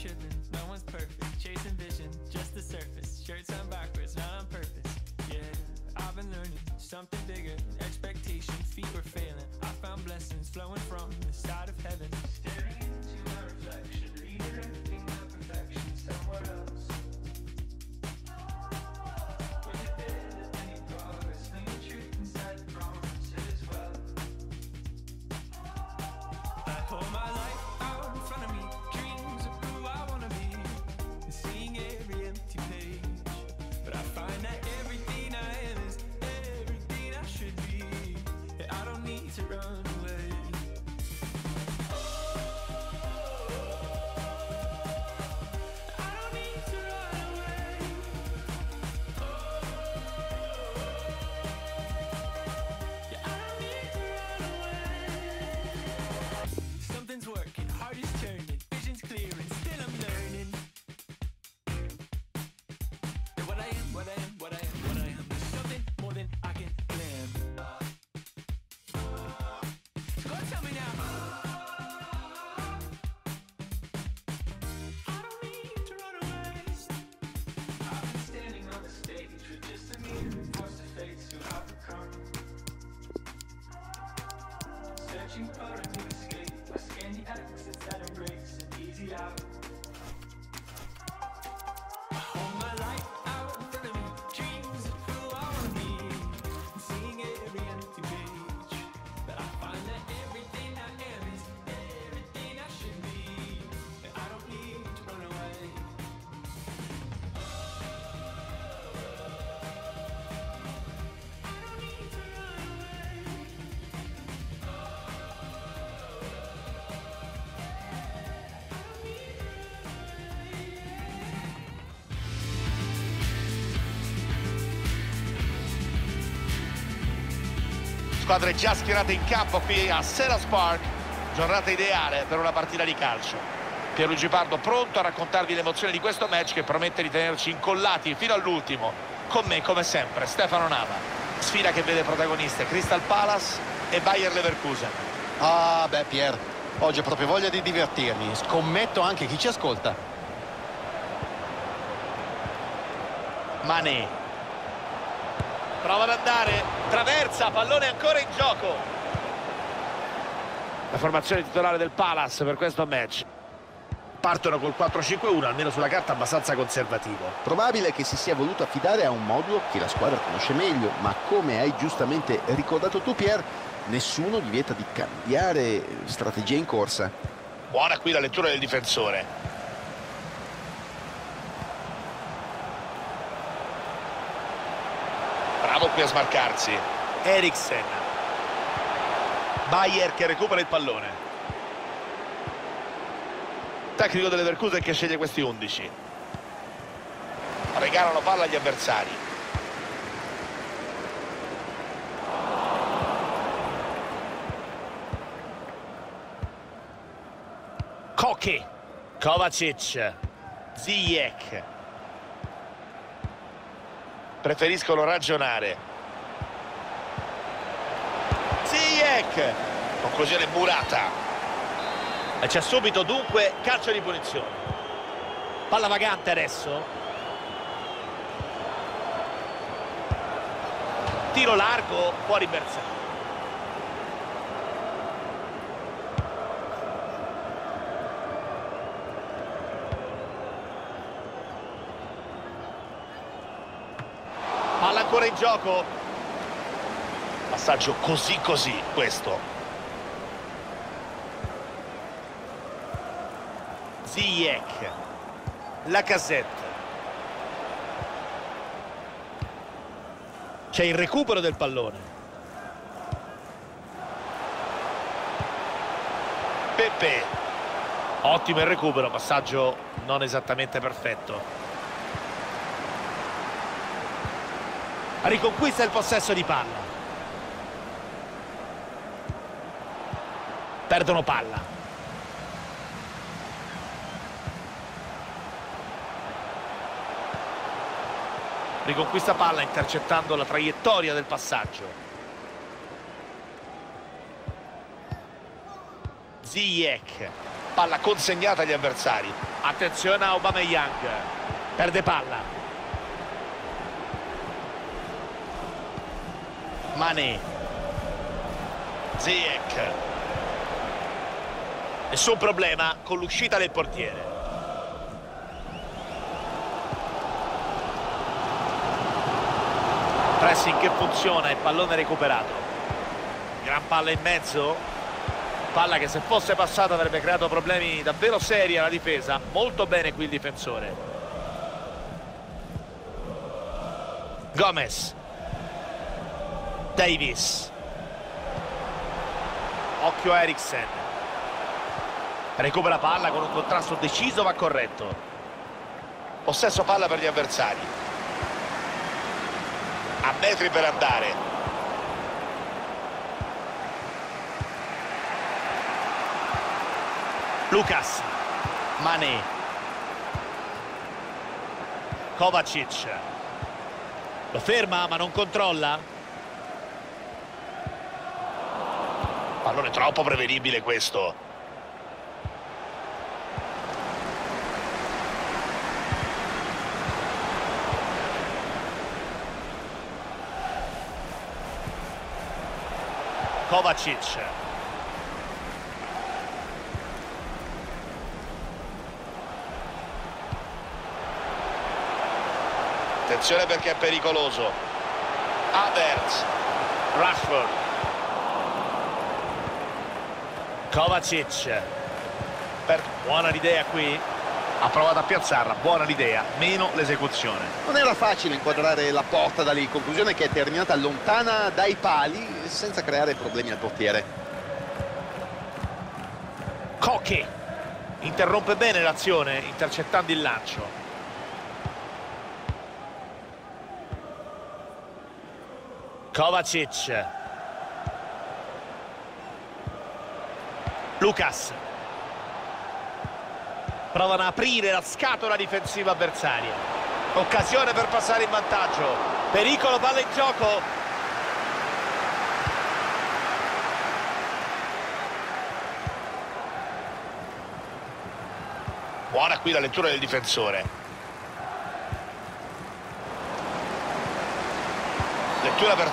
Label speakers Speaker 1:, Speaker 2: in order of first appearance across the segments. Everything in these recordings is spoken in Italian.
Speaker 1: Tripping, no one's perfect. Chasing vision, just the surface. Shirts on backwards, not on purpose. Yeah, I've been learning something bigger. Expectations, feet were failing. I found blessings flowing from
Speaker 2: Squadre già schierate in campo qui a Sellas Park. Giornata ideale per una partita di calcio. Pierluigi Pardo pronto a raccontarvi le emozioni di questo match che promette di tenerci incollati fino all'ultimo. Con me, come sempre, Stefano Nava. Sfida che vede protagoniste Crystal Palace e Bayer Leverkusen.
Speaker 3: Ah, beh, Pier, oggi ho proprio voglia di divertirmi. Scommetto anche chi ci ascolta.
Speaker 2: Mané. Prova ad andare, traversa, pallone ancora in gioco. La formazione titolare del Palace per questo match. Partono col 4-5-1, almeno sulla carta abbastanza conservativo.
Speaker 4: Probabile che si sia voluto affidare a un modulo che la squadra conosce meglio, ma come hai giustamente ricordato tu Pier, nessuno gli vieta di cambiare strategia in corsa.
Speaker 2: Buona qui la lettura del difensore. Bravo qui a smarcarsi. Eriksen. Bayer che recupera il pallone. Tecnico delle Leverkusen che sceglie questi 11. Regalano palla agli avversari. Koke. Kovacic. Ziyech. Preferiscono ragionare. Ziyech. Conclusione murata. E c'è subito dunque calcio di punizione. Palla vagante adesso. Tiro largo, fuori bersaglio. Palla ancora in gioco. Passaggio così così questo. Ziyech. La casetta. C'è il recupero del pallone. Pepe. Ottimo il recupero, passaggio non esattamente perfetto. Riconquista il possesso di palla. Perdono palla. Riconquista palla intercettando la traiettoria del passaggio. Ziyech palla consegnata agli avversari. Attenzione a Aubameyang. Perde palla Mane. Ziyech. Nessun problema con l'uscita del portiere. Pressing che funziona il pallone recuperato. Gran palla in mezzo. Palla che se fosse passata avrebbe creato problemi davvero seri alla difesa. Molto bene qui il difensore. Gomez Davis. Occhio a Eriksen. Recupera palla con un contrasto deciso va corretto. Possesso palla per gli avversari. A metri per andare. Lucas. Mane Kovacic. Lo ferma ma non controlla pallone troppo prevedibile questo. Kovacic. Attenzione perché è pericoloso. Havertz. Rashford Kovacic per... buona l'idea qui ha provato a piazzarla, buona l'idea, meno l'esecuzione.
Speaker 4: Non era facile inquadrare la porta da lì, conclusione che è terminata lontana dai pali senza creare problemi al portiere.
Speaker 2: Koke interrompe bene l'azione intercettando il lancio. Kovacic. Lucas. Provano a aprire la scatola difensiva avversaria. Occasione per passare in vantaggio. Pericolo palla in gioco. Buona qui la lettura del difensore. Lettura per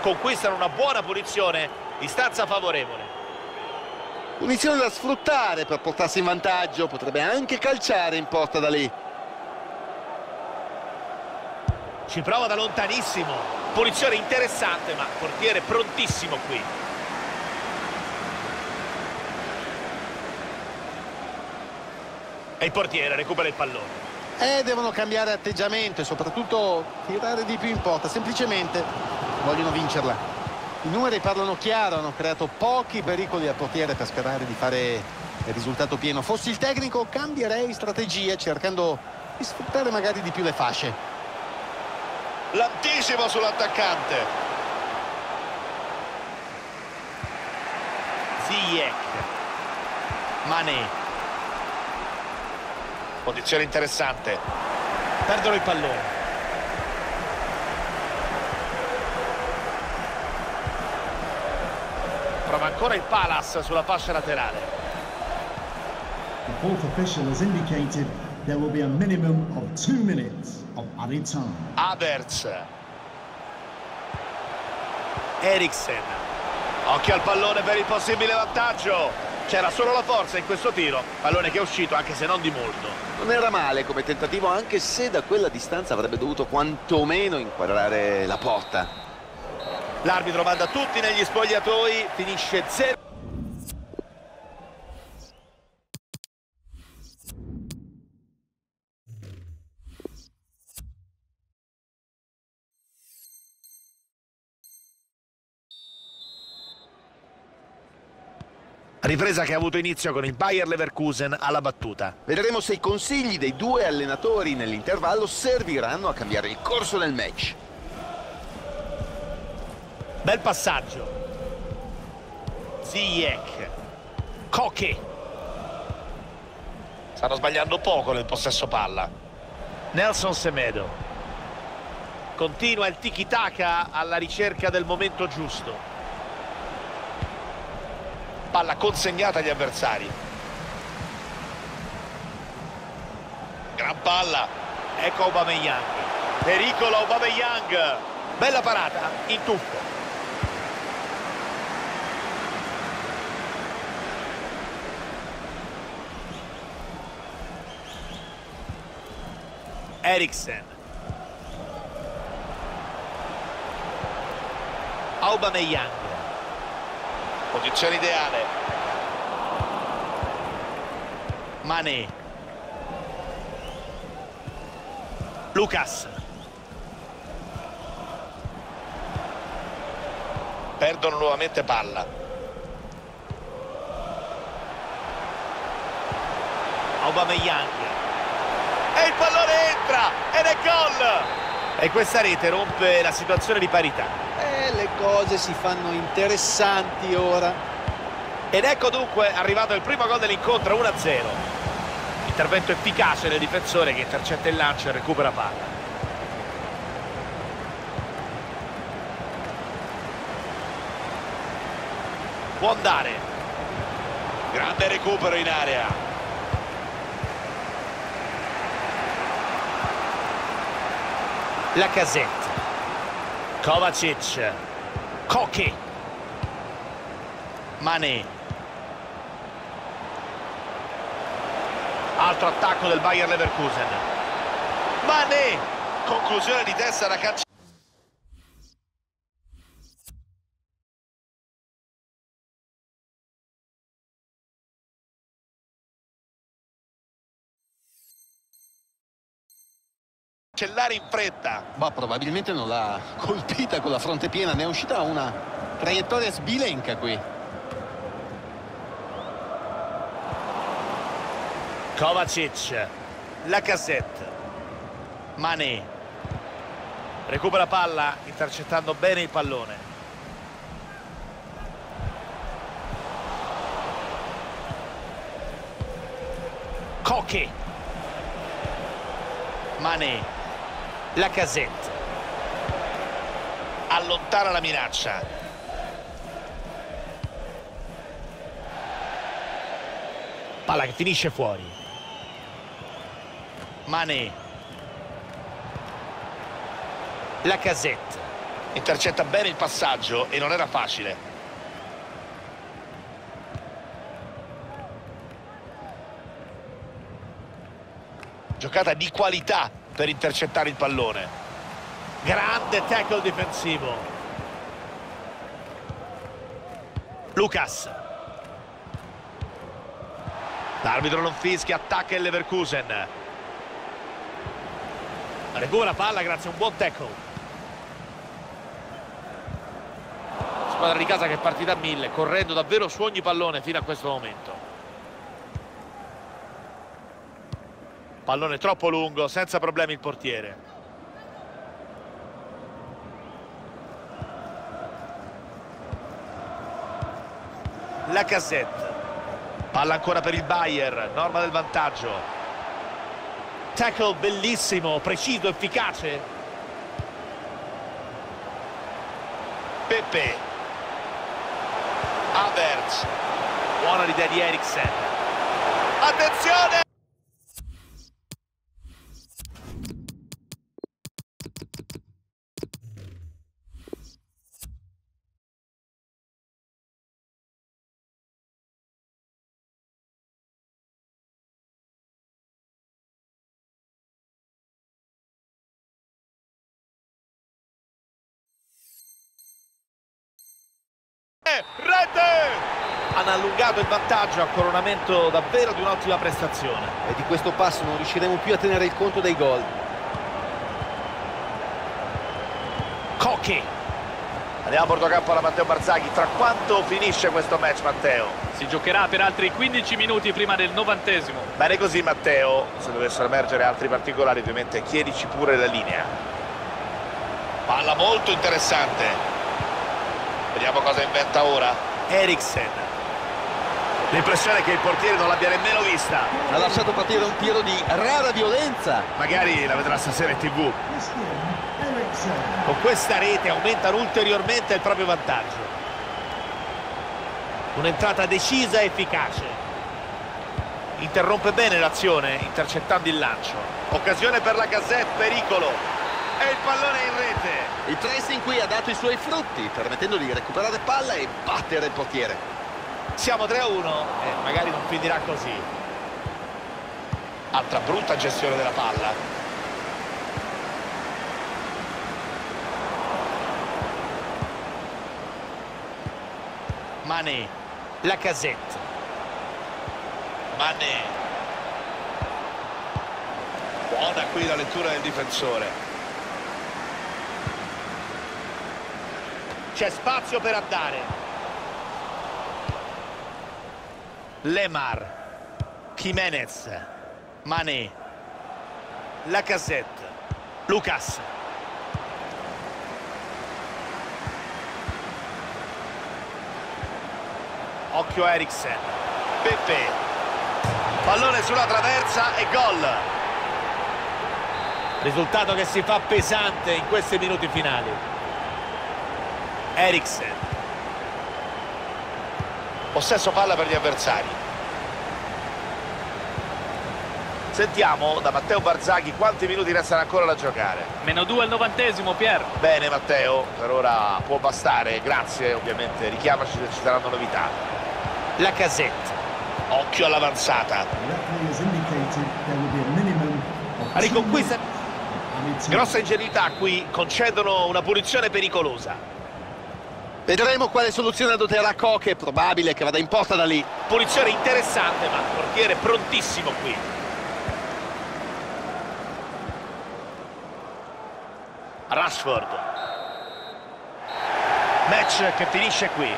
Speaker 2: conquistano una buona punizione distanza favorevole
Speaker 4: Punizione da sfruttare per portarsi in vantaggio, potrebbe anche calciare in porta da lì.
Speaker 2: Ci prova da lontanissimo, punizione interessante ma portiere prontissimo qui. E il portiere recupera il pallone.
Speaker 4: Eh, devono cambiare atteggiamento e soprattutto tirare di più in porta, semplicemente vogliono vincerla. I numeri parlano chiaro, hanno creato pochi pericoli al portiere per sperare di fare il risultato pieno. Fossi il tecnico cambierei strategia cercando di sfruttare magari di più le fasce.
Speaker 2: L'anticipo sull'attaccante. Ziyech. Mane. Posizione interessante. Perdono il pallone. Prova ancora il Palace sulla fascia laterale.
Speaker 5: The fourth official has indicated there will be a minimum of two minutes of added time.
Speaker 2: Havertz. Eriksen. Occhio al pallone per il possibile vantaggio. C'era solo la forza in questo tiro. Pallone che è uscito anche se non di molto.
Speaker 4: Non era male come tentativo anche se da quella distanza avrebbe dovuto quantomeno inquadrare la porta.
Speaker 2: L'arbitro manda tutti negli spogliatoi, finisce 0. Ripresa che ha avuto inizio con il Bayer Leverkusen alla battuta.
Speaker 4: Vedremo se i consigli dei due allenatori nell'intervallo serviranno a cambiare il corso del match.
Speaker 2: Bel passaggio. Ziyech. Koke. Stanno sbagliando poco nel possesso palla. Nelson Semedo. Continua il tiki-taka alla ricerca del momento giusto. Palla consegnata agli avversari. palla. Ecco Aubameyang. Pericolo Aubameyang. Bella parata, in tuffo. Eriksen. Aubameyang. Posizione ideale. Mane. Lucas. Perdono nuovamente palla. Aubameyang. Pallone entra ed è gol! E questa rete rompe la situazione di parità.
Speaker 4: E le cose si fanno interessanti ora.
Speaker 2: Ed ecco dunque arrivato il primo gol dell'incontro 1-0. Intervento efficace del difensore che intercetta il lancio e recupera palla. Può andare. Grande recupero in area. La casetta. Kovacic. Koke. Mane. Altro attacco del Bayer Leverkusen. Mane. Conclusione di testa da calcio. Cellare in fretta.
Speaker 4: Ma probabilmente non l'ha colpita con la fronte piena, ne è uscita una traiettoria sbilenca qui.
Speaker 2: Kovacic. La cassetta. Mane. Recupera palla intercettando bene il pallone. Koke. Mane. La casetta. Allontana la minaccia. Palla che finisce fuori. Mane. La casetta. Intercetta bene il passaggio e non era facile. Giocata di qualità per intercettare il pallone. Grande tackle difensivo. Lucas. L'arbitro non fischia, attacca il Leverkusen. Recupera palla grazie a un buon tackle. Squadra di casa che è partita a mille, correndo davvero su ogni pallone fino a questo momento. Pallone troppo lungo, senza problemi il portiere. La cassetta. Palla ancora per il Bayer, norma del vantaggio. Tackle bellissimo, preciso, efficace. Pepe. Havertz. Buona l'idea di Eriksen. Attenzione! Rete! Hanno allungato il vantaggio a coronamento davvero di un'ottima prestazione.
Speaker 4: E di questo passo non riusciremo più a tenere il conto dei gol.
Speaker 2: Cocchi. Andiamo a portocampo alla Matteo Barzaghi. Tra quanto finisce questo match, Matteo?
Speaker 6: Si giocherà per altri 15 minuti prima del novantesimo.
Speaker 2: Bene così, Matteo. Se dovessero emergere altri particolari, ovviamente chiedici pure la linea. Palla molto interessante. Vediamo cosa inventa ora. Eriksen. L'impressione è che il portiere non l'abbia nemmeno vista.
Speaker 4: Ha lasciato partire un tiro di rara violenza.
Speaker 2: Magari la vedrà stasera in tv. Con questa rete aumentano ulteriormente il proprio vantaggio. Un'entrata decisa e efficace. interrompe bene l'azione intercettando il lancio. Occasione per la Gazette, pericolo. E il pallone in rete.
Speaker 4: Il pressing qui ha dato i suoi frutti, permettendo di recuperare palla e battere il portiere.
Speaker 2: Siamo 3 a 1 e magari non finirà così. Altra brutta gestione della palla. Mané, la casetta. Mané. Buona qui la lettura del difensore. C'è spazio per andare. Lemar. Jimenez. Mané. La casetta. Lucas. Occhio a Eriksen. Pepe. Pallone sulla traversa e gol. Risultato che si fa pesante in questi minuti finali. Eriksen. Possesso palla per gli avversari. Sentiamo da Matteo Barzaghi quanti minuti restano ancora da giocare.
Speaker 6: Meno 2 al novantesimo, Pier.
Speaker 2: Bene Matteo, per ora può bastare, grazie ovviamente, richiamaci se ci saranno novità. La casetta, occhio all'avanzata, la riconquista, grossa ingenuità qui, concedono una punizione pericolosa.
Speaker 4: Vedremo quale soluzione adotterà Koke, è probabile che vada in porta da lì.
Speaker 2: Punizione interessante ma il portiere prontissimo qui. Rashford. Match che finisce qui.